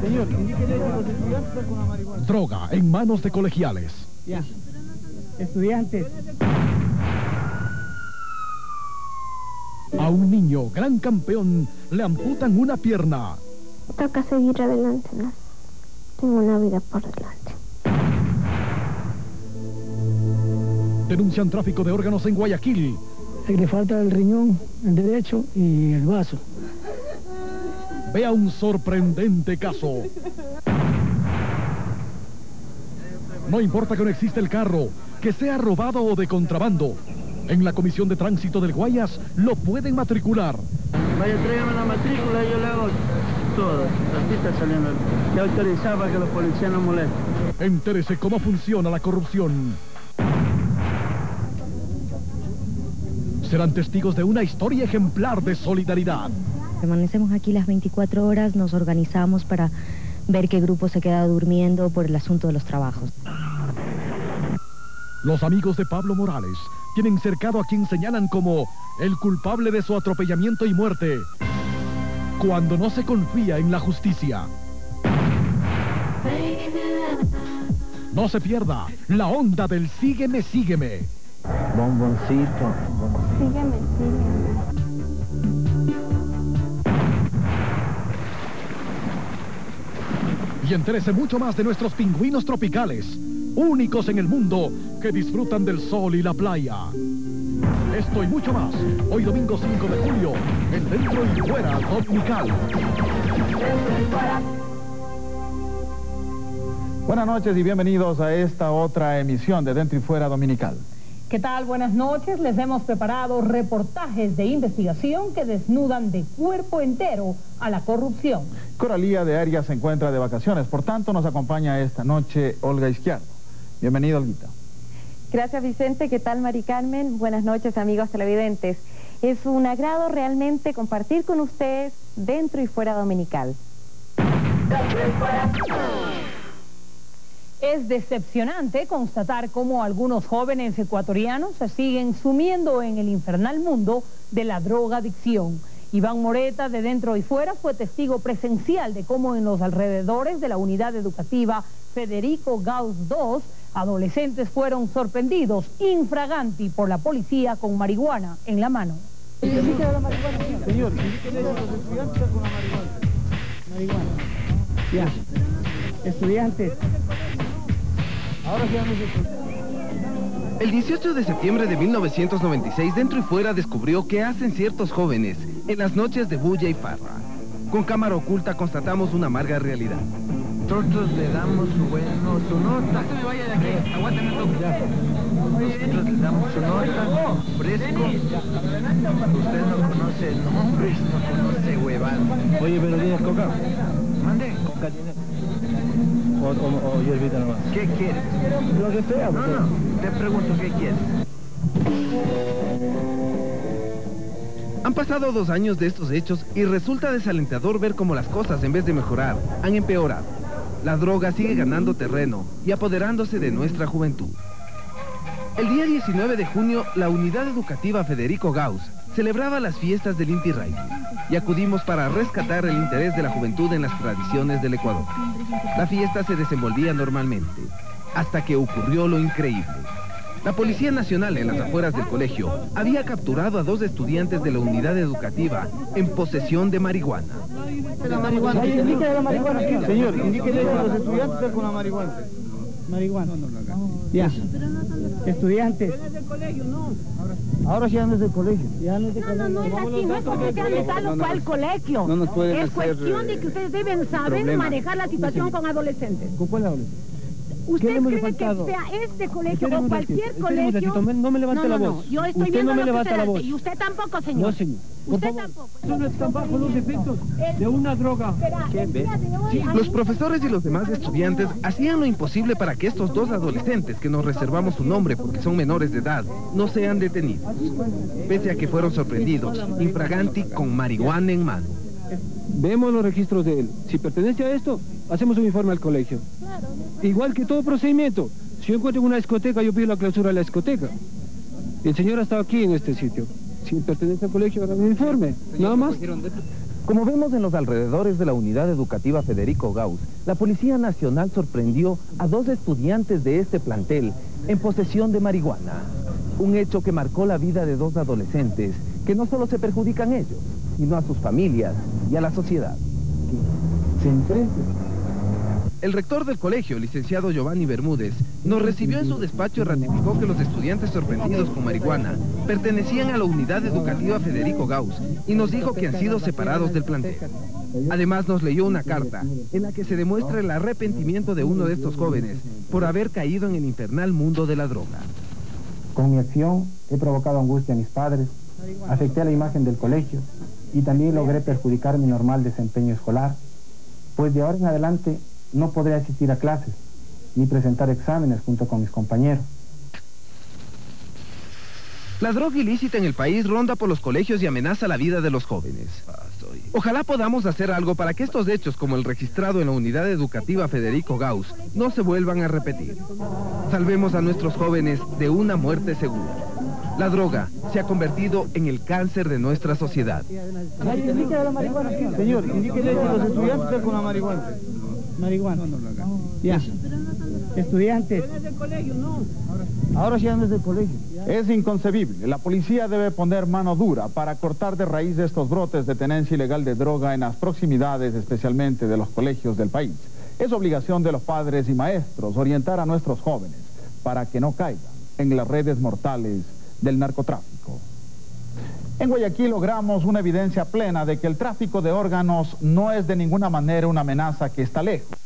Señor, indíquele que los estudiantes están con la marihuana. Droga en manos de colegiales. Ya. Estudiantes. A un niño, gran campeón, le amputan una pierna. Toca seguir adelante, ¿no? Tengo una vida por delante. Denuncian tráfico de órganos en Guayaquil. Le falta el riñón, el derecho y el vaso. Vea un sorprendente caso. No importa que no exista el carro, que sea robado o de contrabando. En la Comisión de Tránsito del Guayas lo pueden matricular. Vaya, tráigame la matrícula y yo le hago todo. Así está saliendo. Ya autorizado para que los policías no molesten. Entérese cómo funciona la corrupción. Serán testigos de una historia ejemplar de solidaridad. Permanecemos aquí las 24 horas, nos organizamos para ver qué grupo se queda durmiendo por el asunto de los trabajos. Los amigos de Pablo Morales tienen cercado a quien señalan como el culpable de su atropellamiento y muerte, cuando no se confía en la justicia. No se pierda la onda del sígueme, sígueme. Bomboncito. Sígueme, sígueme. Y entérese mucho más de nuestros pingüinos tropicales, únicos en el mundo que disfrutan del sol y la playa. Esto y mucho más, hoy domingo 5 de julio, en Dentro y Fuera Dominical. Buenas noches y bienvenidos a esta otra emisión de Dentro y Fuera Dominical. ¿Qué tal? Buenas noches. Les hemos preparado reportajes de investigación que desnudan de cuerpo entero a la corrupción. Coralía de Arias se encuentra de vacaciones, por tanto nos acompaña esta noche Olga Izquierdo. Bienvenido, Olguita. Gracias Vicente, ¿qué tal Mari Carmen? Buenas noches amigos televidentes. Es un agrado realmente compartir con ustedes dentro y fuera dominical. Es decepcionante constatar cómo algunos jóvenes ecuatorianos se siguen sumiendo en el infernal mundo de la drogadicción. Iván Moreta, de dentro y fuera, fue testigo presencial de cómo en los alrededores de la unidad educativa Federico Gauss II, adolescentes fueron sorprendidos infraganti por la policía con marihuana en la mano. Señor, indíquele que los estudiantes están con la marihuana. Marihuana. Ya. Estudiantes. Ahora sí vamos a El 18 de septiembre de 1996, Dentro y Fuera descubrió qué hacen ciertos jóvenes en las noches de bulla y farra. Con cámara oculta constatamos una amarga realidad. Nosotros le damos su bueno, su nota. No me vaya de aquí, aguántame Nosotros le damos su nota, fresco. Usted no conoce nombres, no conoce hueván. Oye, pero tienes coca. Mande. Coca tiene. O, o, o hierbita nomás. ¿Qué quieres? Lo que sea. No, no, te pregunto qué quieres. Han pasado dos años de estos hechos y resulta desalentador ver cómo las cosas, en vez de mejorar, han empeorado. La droga sigue ganando terreno y apoderándose de nuestra juventud. El día 19 de junio, la unidad educativa Federico Gauss celebraba las fiestas del Inti Raymi y acudimos para rescatar el interés de la juventud en las tradiciones del Ecuador. La fiesta se desenvolvía normalmente, hasta que ocurrió lo increíble. La Policía Nacional en las afueras del colegio había capturado a dos estudiantes de la unidad educativa en posesión de marihuana. La marihuana. Indíquele la marihuana. Señor, indíquele que los estudiantes con la marihuana. Marihuana. Ya. Estudiantes. Ahora sí andas del colegio. Ya no es de No, no, no es así, no es porque ustedes dejarlo para el colegio. No nos pueden es hacer, cuestión de que eh, ustedes deben saber problema. manejar la situación con adolescentes. ¿Con cuál adolescente? ¿Usted cree que sea este colegio o cualquier colegio? ratito, no me levante no, la no, voz. No, yo estoy Usted viendo no me lo que levanta usted la voz. y usted tampoco, señor. No, señor. Por Usted favor. tampoco. Eso no está bajo los efectos de una droga. Hay Los profesores y los demás estudiantes hacían lo imposible para que estos dos adolescentes, que nos reservamos su nombre porque son menores de edad, no sean detenidos. Pese a que fueron sorprendidos, infraganti con marihuana en mano. Vemos los registros de él. Si pertenece a esto, hacemos un informe al colegio. Igual que todo procedimiento. Si yo encuentro una discoteca, yo pido la clausura de la discoteca. El señor ha estado aquí en este sitio. Si pertenece al colegio, haga un informe. Nada más. Como vemos en los alrededores de la unidad educativa Federico Gauss, la Policía Nacional sorprendió a dos estudiantes de este plantel en posesión de marihuana. Un hecho que marcó la vida de dos adolescentes que no solo se perjudican ellos, sino a sus familias y a la sociedad. Se enfrentan. El rector del colegio, licenciado Giovanni Bermúdez, nos recibió en su despacho y ratificó que los estudiantes sorprendidos con marihuana pertenecían a la unidad educativa Federico Gauss y nos dijo que han sido separados del plantel. Además nos leyó una carta en la que se demuestra el arrepentimiento de uno de estos jóvenes por haber caído en el infernal mundo de la droga. Con mi acción he provocado angustia a mis padres, afecté a la imagen del colegio y también logré perjudicar mi normal desempeño escolar, pues de ahora en adelante no podré asistir a clases ni presentar exámenes junto con mis compañeros. La droga ilícita en el país ronda por los colegios y amenaza la vida de los jóvenes. Ojalá podamos hacer algo para que estos hechos, como el registrado en la unidad educativa Federico Gauss, no se vuelvan a repetir. Salvemos a nuestros jóvenes de una muerte segura. La droga se ha convertido en el cáncer de nuestra sociedad. Señor, indíquele que los estudiantes están con la marihuana. Marihuana. Ya. Estudiantes. Ahora sí el colegio. Es inconcebible. La policía debe poner mano dura para cortar de raíz estos brotes de tenencia ilegal de droga en las proximidades, especialmente de los colegios del país. Es obligación de los padres y maestros orientar a nuestros jóvenes para que no caigan en las redes mortales del narcotráfico. En Guayaquil logramos una evidencia plena de que el tráfico de órganos no es de ninguna manera una amenaza que está lejos.